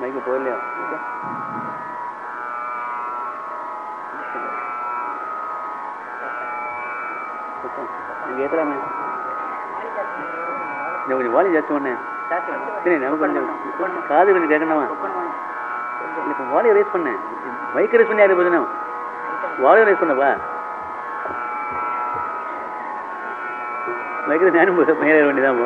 Mic പോയില്ലയോ கேட்கலாமே கொஞ்சம் வாலி ஜாச்சு பண்ணேன் கொஞ்சம் காது கொஞ்சம் கேட்கணுமா? எனக்கு வாலியை ரேஸ் பண்ணேன் மைக்கை ரேஸ் பண்ணி யாரு போதுண்ணா வாலியை ரைஸ் பண்ணவா? வைக்கிறது ஞானம் மேலே வேண்டியதான்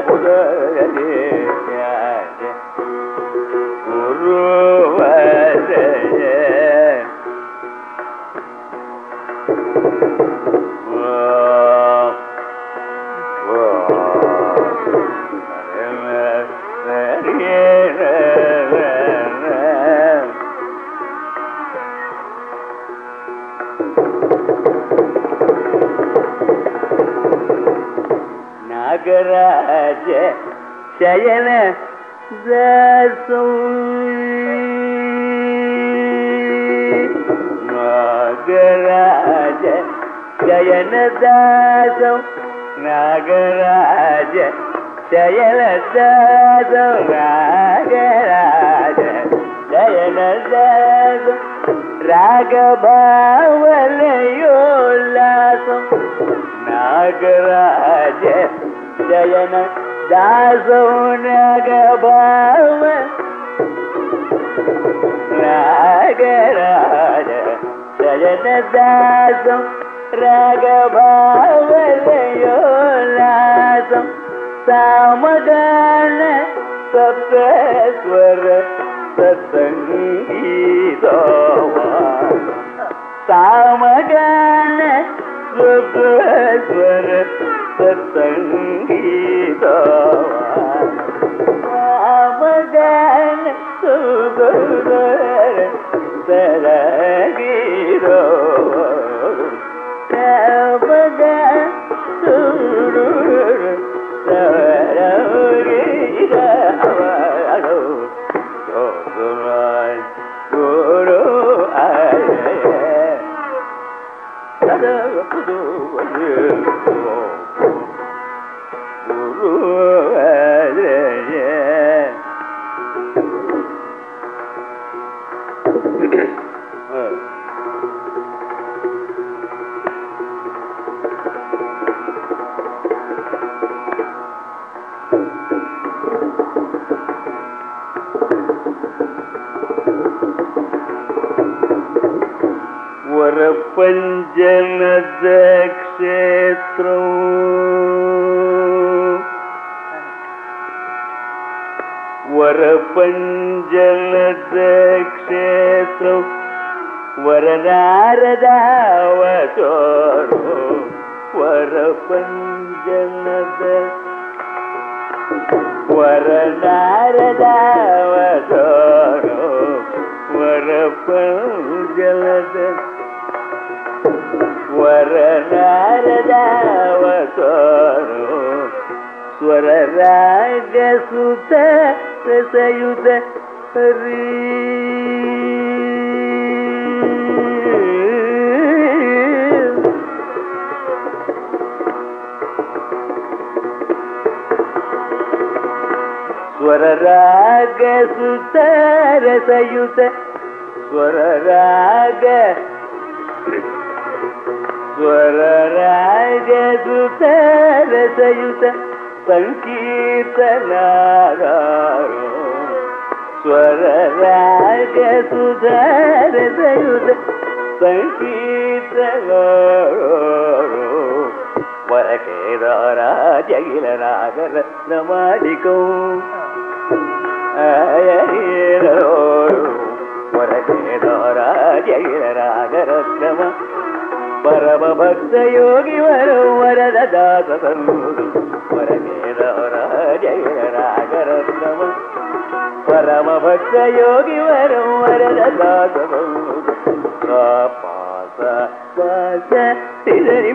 சதமுதல் நாகராஜ சயன நாகராஜ ಉದಯನ ದಾಸೋನಗ ಭಾವ ನಾಗರಾಜ ಸಜನ ದಾಸ ರಾಗಭಾವಲಯೋಲಾಸಂ ಸಾಮಗಾನ ಸಪ್ತಸ್ವರ ಸತ್ಸಂಗೀತ ಸಾಮಗಾನ ಸ್ವರ ستي جڳهه صبح تر گير ته جر آ ವರಪಂಜನದ ವರನಾರದ ಅವತೋರು ವರಪಂಜನದ ವರನಾರದಾವತಾರೋ ಸ್ವರರಾಗ ಸುತ ರಸಯುತ ಹರಿ स्वरराग सुतरसयुत स्वरराग स्वरराग सुतरसयुत सङ्कीर्तनारायण स्वरराग सुधरसयुत सङ्कीर्तनारो वरकेदारा जगिलरागरत्नमालिकौ రాగరత్నమ పరమ భక్త యోగి వరం వరద దాస పరమ భక్త యోగి వరం వరద దాస పాస పాస తిదరి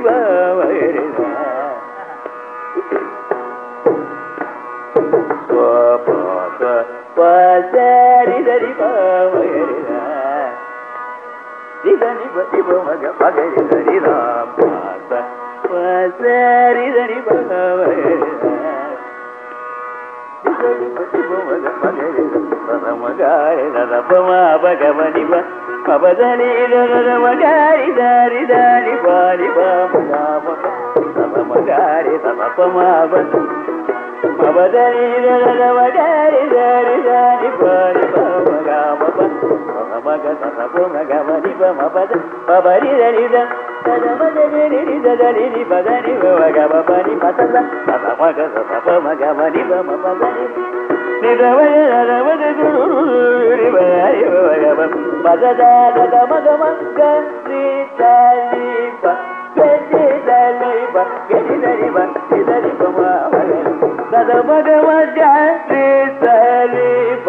ரிதனி பதி மக பகரி ஹரி ராம் பசரிதனி பகவனி பபதனி மகாரி தாரி தாரி பாரி பாப மகாரி தபமாப பபதனி மகாரி தாரி தாரி பாரி பாப మగ ససపు మగ మరి బమ పద పబరి దరిద పద మగ నిరి దదరి పదని మగ బని పద పద మగ ససపు మగ మరి బమ పద నిరవయ రవద గురు రివయ మగ పద దద మగ మగ శ్రీ తలిప గజి దలిప గజి దలిప దలిప మగ దద మగ మగ శ్రీ తలిప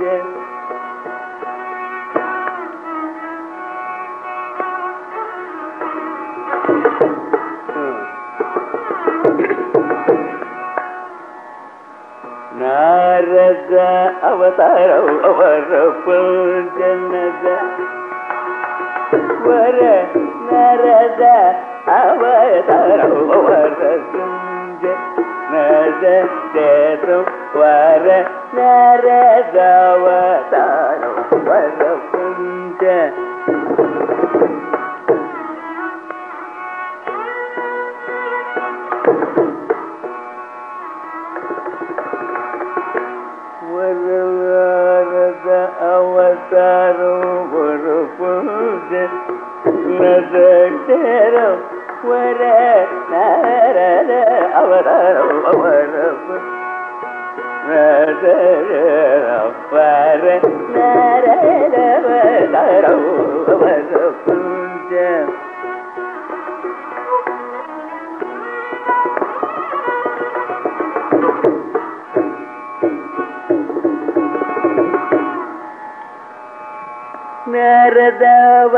Yeah. ನಾರದ ಅವತಾರ ಅವರ ಪಂಚನದ ವರ ನರದ ಅವತಾರ ಅವರ ಕುಂಜ ನದ ಚೇತ ವರ ನರದ ಅವತಾರ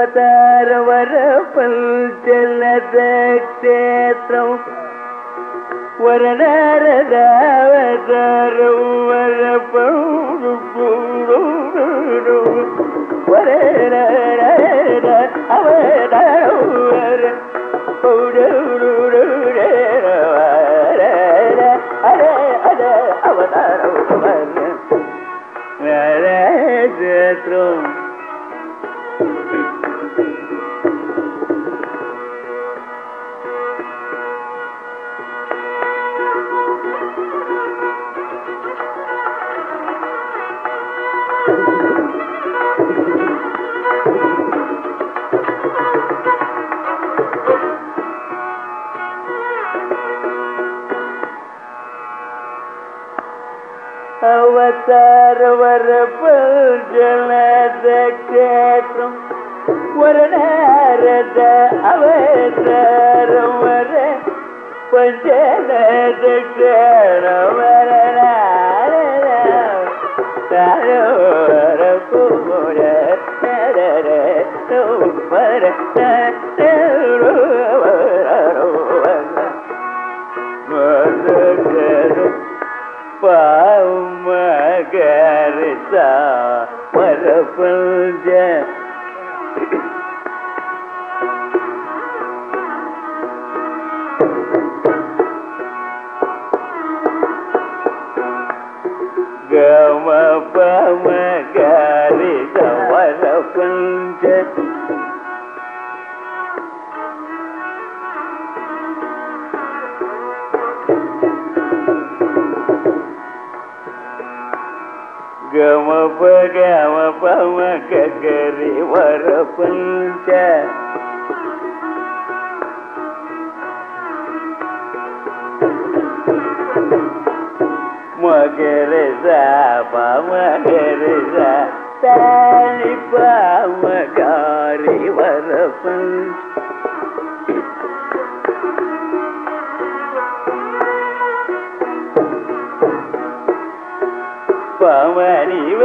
నారదావతార వర పంచలద క్షేత్రం వర నారదావతారం వర పౌరు వర నారద అవతారం వర పౌరు அவதார வர கேட்டும் ஒரு நேரத அவதாரம் வர பஞ்சநத கேடம் வர தர போர தர தர सा पर जय गम पम गा గమ గమ పమ గరి వర పంచ మగర పమ గరి తాని పమ గారి వర పంచ పమని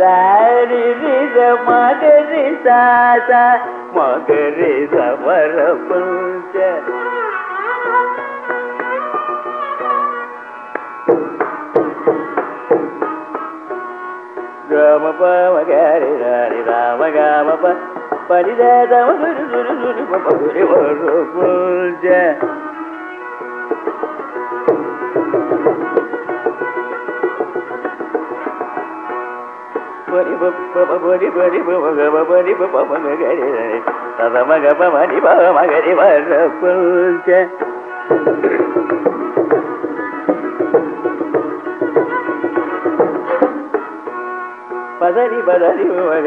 గరి రిద మగరి సాత మగరి సమర పంచ రామ పమ గారి రారి రామ గామ ప పరిదేదమ గురు గురు గురు గురు పంచ பவரி பவரி பரி பவக பவரி பவமகரி ததமக பதரி பதரி மக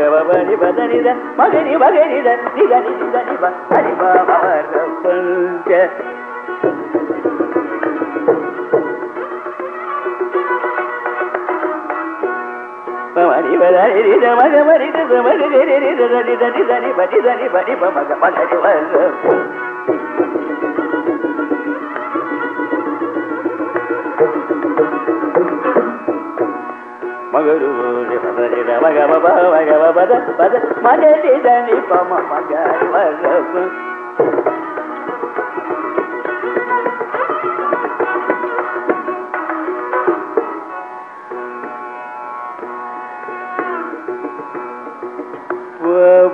பதனித மகரி மகரித நிகரி நிதனி பரி பவரப்பல்ச మగరు మగ మగ మగ పద మగ పమ మగ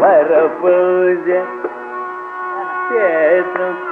Para pousar, que é tão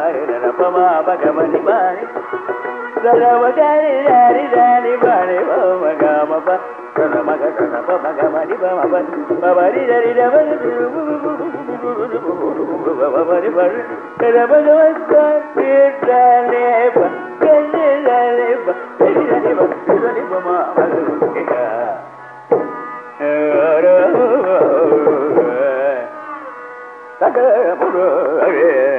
Yeah.